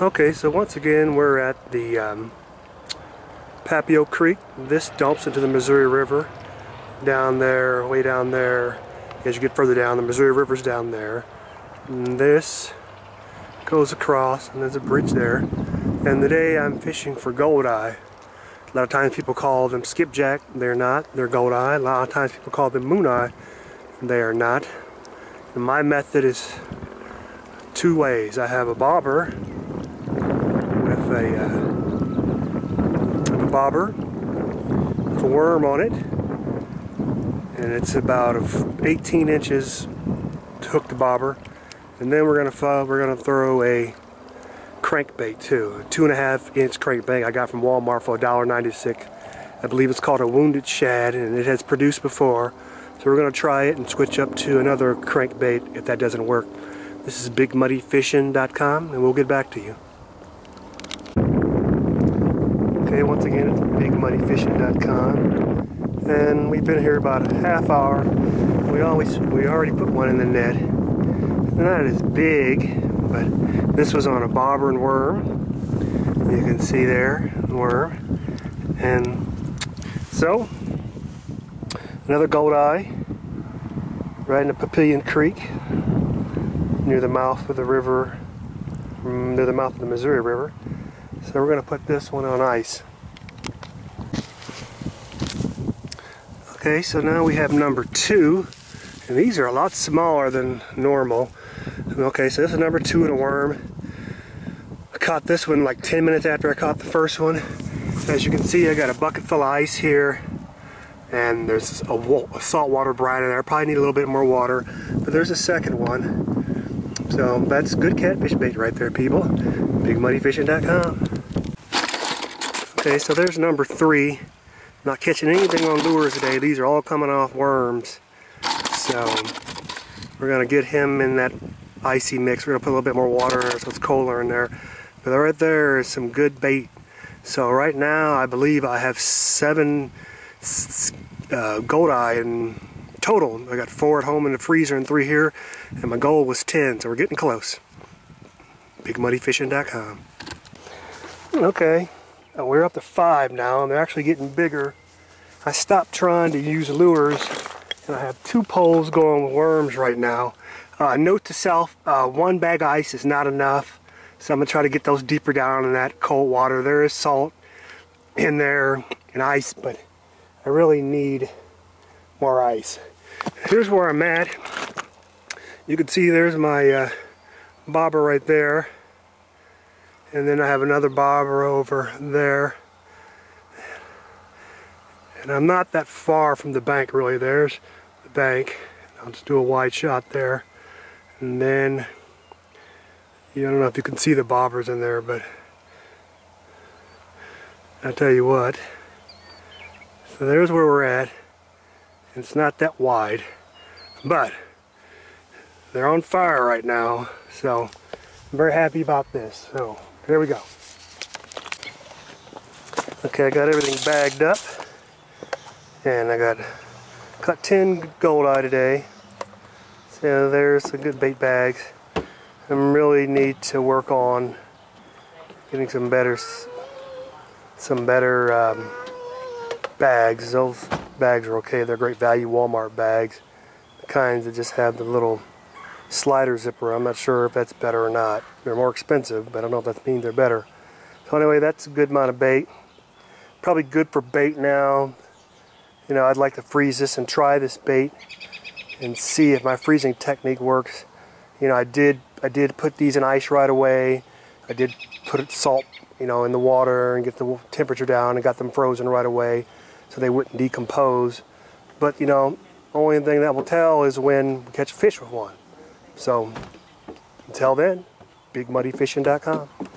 Okay, so once again we're at the um, Papio Creek. This dumps into the Missouri River down there, way down there. As you get further down, the Missouri River's down there. And this goes across, and there's a bridge there. And today I'm fishing for goldeye. A lot of times people call them skipjack. They're not. They're goldeye. A lot of times people call them mooneye. They are not. And my method is two ways. I have a bobber a, uh, a bobber with a worm on it and it's about 18 inches to hook the bobber. And then we're gonna we're gonna throw a crankbait too a two and a half inch crankbait I got from Walmart for $1.96 I believe it's called a wounded shad and it has produced before. So we're gonna try it and switch up to another crankbait if that doesn't work. This is bigmuddyfishing.com and we'll get back to you Okay, once again, it's bigmuddyfishing.com, and we've been here about a half hour. We always we already put one in the net. Not as big, but this was on a bobber and worm. You can see there, worm, and so another goldeye right in the Papillion Creek near the mouth of the river, near the mouth of the Missouri River. So we're going to put this one on ice. Okay, so now we have number two, and these are a lot smaller than normal. Okay, so this is number two in a worm. I caught this one like 10 minutes after I caught the first one. As you can see, I got a bucket full of ice here, and there's a, a saltwater brine in there. I probably need a little bit more water, but there's a second one. So that's good catfish bait right there, people. BigMuddyFishing.com. Okay, so there's number three. Not catching anything on lures today. These are all coming off worms. So we're gonna get him in that icy mix. We're gonna put a little bit more water in there so it's colder in there. But right there is some good bait. So right now I believe I have seven uh, goldeye in total. I got four at home in the freezer and three here. And my goal was 10, so we're getting close. BigMuddyFishing.com. Okay, uh, we're up to five now, and they're actually getting bigger. I stopped trying to use lures, and I have two poles going with worms right now. Uh, note to self, uh, one bag of ice is not enough, so I'm going to try to get those deeper down in that cold water. There is salt in there and ice, but I really need more ice. Here's where I'm at. You can see there's my uh, bobber right there and then I have another bobber over there. And I'm not that far from the bank really. There's the bank. I'll just do a wide shot there. And then you don't know if you can see the bobbers in there but I tell you what. So there's where we're at. It's not that wide but they're on fire right now. So I'm very happy about this. So there we go. Okay, I got everything bagged up. And I got cut 10 goldeye today. So there's some good bait bags. I really need to work on getting some better some better um, bags. Those bags are okay. They're great value Walmart bags. The kinds that just have the little slider zipper. I'm not sure if that's better or not. They're more expensive, but I don't know if that means they're better. So anyway, that's a good amount of bait. Probably good for bait now. You know, I'd like to freeze this and try this bait and see if my freezing technique works. You know, I did I did put these in ice right away. I did put salt, you know, in the water and get the temperature down and got them frozen right away so they wouldn't decompose. But, you know, only thing that will tell is when we catch a fish with one. So until then, bigmuddyfishing.com.